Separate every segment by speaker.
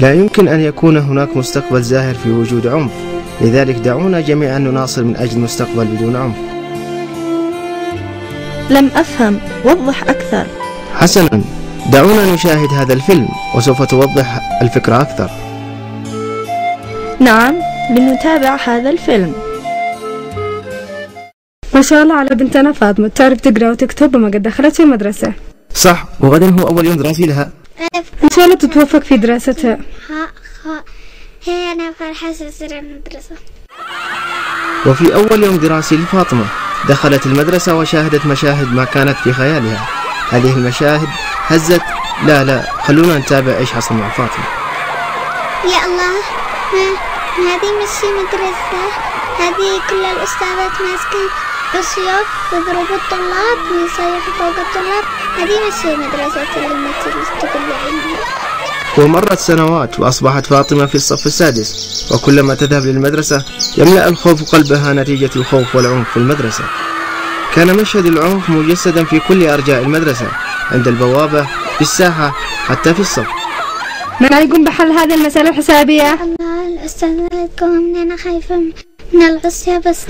Speaker 1: لا يمكن أن يكون هناك مستقبل زاهر في وجود عنف. لذلك دعونا جميعا نناصر من أجل مستقبل بدون عنف.
Speaker 2: لم أفهم وضح أكثر.
Speaker 1: حسنا. دعونا نشاهد هذا الفيلم وسوف توضح الفكرة أكثر.
Speaker 2: نعم لنتابع هذا الفيلم.
Speaker 3: ما شاء الله على بنتنا فاطمة. تعرف تقرأ وتكتب وما قد دخلت في المدرسة.
Speaker 1: صح وغدا هو أول يوم دراسي لها.
Speaker 3: إن شاء الله تتوفق في دراستها.
Speaker 4: هي أنا فرحة سلسلة المدرسة
Speaker 1: وفي أول يوم دراسي لفاطمة دخلت المدرسة وشاهدت مشاهد ما كانت في خيالها. هذه المشاهد هزت. لا لا خلونا نتابع إيش حصل مع فاطمة.
Speaker 4: يا الله ما ما هذه مش مدرسة. هذه كل الأستاذات ماسكة السيوف يضربوا الطلاب ويصيحوا فوق الطلاب. هذه مش مدرسة اللي ما تستقل عندي
Speaker 1: ومرت سنوات وأصبحت فاطمة في الصف السادس وكلما تذهب للمدرسة يملأ الخوف قلبها نتيجة الخوف والعنف في المدرسة. كان مشهد العنف مجسدا في كل أرجاء المدرسة عند البوابة في الساحة حتى في الصف.
Speaker 3: من يقوم بحل هذه المسألة الحسابية
Speaker 4: الله الأستاذة تقول أنا خايفة من العصية بس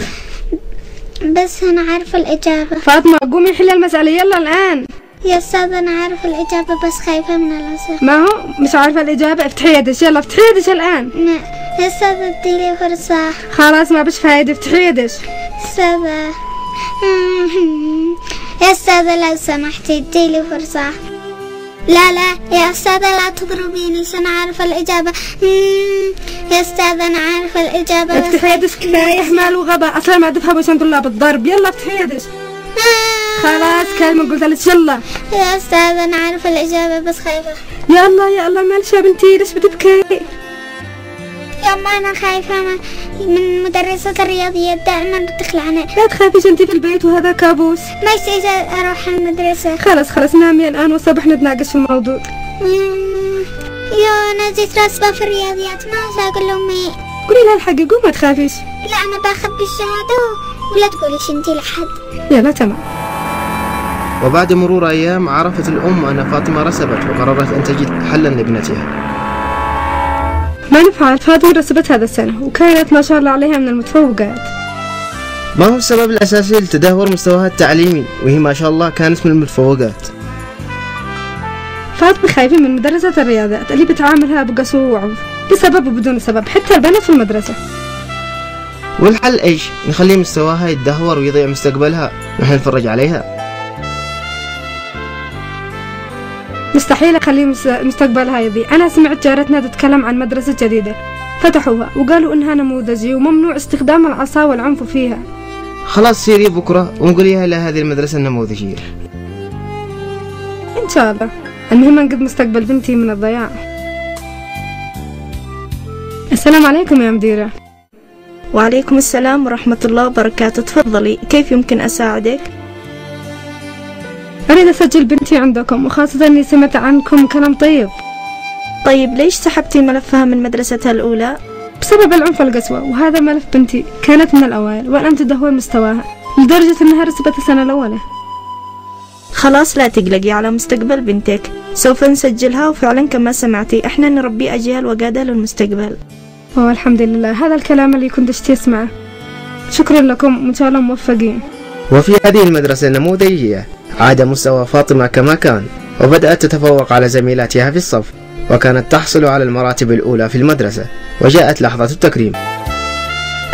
Speaker 4: بس أنا عارفة الإجابة.
Speaker 3: فاطمة قومي حلي المسألة يلا الآن.
Speaker 4: يا أستاذ أنا عارفة الإجابة بس خايفة من العصية
Speaker 3: ما هو؟ مش عارفة الإجابة. افتحي يدك يلا افتحي يدك الآن.
Speaker 4: ن- يا أستاذ اديلي فرصة.
Speaker 3: خلاص ما بش فايدة. افتحي
Speaker 4: أستاذة. يا أستاذة لو سمحتي اديلي فرصة. لا لا يا أستاذة لا تضربيني أنا عارفة الإجابة. يا أستاذة أنا عارفة الإجابة.
Speaker 3: افتحي يدك كفاية إهمال وغباء. أصلا ما تفهموا عشان طلاب الضرب. يلا افتحي يدك خلاص كلمة قلت لك يلا.
Speaker 4: يا أستاذة أنا عارفة الإجابة بس خايفة.
Speaker 3: يلا يلا معلش يا بنتي ليش بتبكي؟
Speaker 4: يما أنا خايفة. من- مدرسة الرياضيات دائما تخلعني
Speaker 3: لا تخافيش أنتي في البيت وهذا كابوس.
Speaker 4: ما يصير أروح المدرسة.
Speaker 3: خلاص خلاص نامي الآن والصبح نتناقش في الموضوع.
Speaker 4: يا أنا جيت راسبة في الرياضيات. ما أقول لأمي.
Speaker 3: قولي لها الحق قوم ما تخافيش.
Speaker 4: لا أنا باخذ بالشهادة ولا تقوليش أنتي لحد.
Speaker 3: يلا تمام.
Speaker 1: وبعد مرور أيام عرفت الأم أن فاطمة رسبت وقررت أن تجد حلا لابنتها.
Speaker 3: ما نفعل فاطمة رسبت هذا السنة وكانت ما شاء الله عليها من المتفوقات.
Speaker 1: ما هو السبب الأساسي لتدهور مستواها التعليمي؟ وهي ما شاء الله كانت من المتفوقات.
Speaker 3: فاطمة خايفة من مدرسة الرياضيات اللي بتعاملها بقسوة وعنف بسبب وبدون سبب حتى البنات في المدرسة.
Speaker 1: والحل إيش؟ نخلي مستواها يتدهور ويضيع مستقبلها. نحن نتفرج عليها.
Speaker 3: مستحيل أخلي مس- مستقبلها يضيع أنا سمعت جارتنا تتكلم عن مدرسة جديدة. فتحوها وقالوا إنها نموذجي وممنوع استخدام العصا والعنف فيها.
Speaker 1: خلاص سيري بكرة ونقوليها إلى هذه المدرسة النموذجية.
Speaker 3: إن شاء الله. المهم أنقذ مستقبل بنتي من الضياع. السلام عليكم يا مديرة.
Speaker 2: وعليكم السلام ورحمة الله وبركاته. تفضلي. كيف يمكن أساعدك؟
Speaker 3: أريد أسجل بنتي عندكم وخاصة إني سمعت عنكم كلام طيب.
Speaker 2: طيب ليش سحبتي ملفها من مدرستها الأولى؟
Speaker 3: بسبب العنف والقسوة وهذا ملف بنتي كانت من الأوائل والآن تدهور مستواها لدرجة إنها رسبت السنة الأولى.
Speaker 2: خلاص لا تقلقي على مستقبل بنتك. سوف نسجلها وفعلا كما سمعتي إحنا نربي أجيال وقادة للمستقبل.
Speaker 3: أوه الحمد لله. هذا الكلام اللي كنت أشتي أسمعه شكرا لكم وإن شاء الله موفقين.
Speaker 1: وفي هذه المدرسة النموذجية عاد مستوى فاطمة كما كان وبدأت تتفوق على زميلاتها في الصف وكانت تحصل على المراتب الأولى في المدرسة وجاءت لحظة التكريم.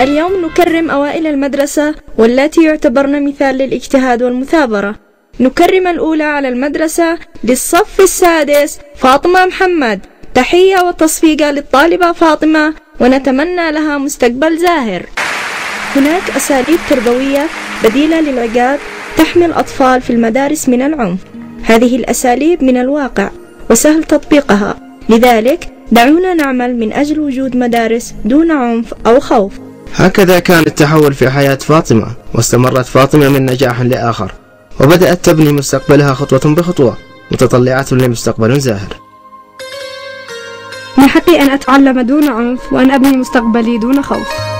Speaker 2: اليوم نكرم أوائل المدرسة واللاتي يعتبرن مثال للاجتهاد والمثابرة. نكرم الأولى على المدرسة للصف السادس فاطمة محمد. تحية وتصفيقة للطالبة فاطمة ونتمنى لها مستقبل زاهر. هناك أساليب تربوية بديلة للعقاب تحمي الأطفال في المدارس من العنف. هذه الأساليب من الواقع وسهل تطبيقها. لذلك دعونا نعمل من أجل وجود مدارس دون عنف أو خوف.
Speaker 1: هكذا كان التحول في حياة فاطمة واستمرت فاطمة من نجاح لآخر وبدأت تبني مستقبلها خطوة بخطوة متطلعة لمستقبل زاهر.
Speaker 3: من حقي أن أتعلم دون عنف وأن أبني مستقبلي دون خوف.